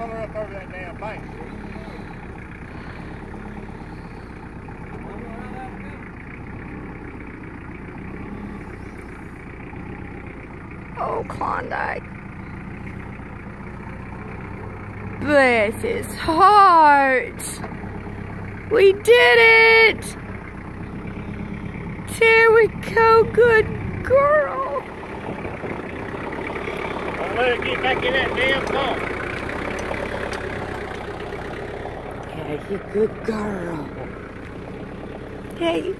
up over that damn bank. Oh, Klondike. Bless his heart. We did it! There we go, good girl. Don't let her get back in that damn car. Yeah, you good girl. Hey,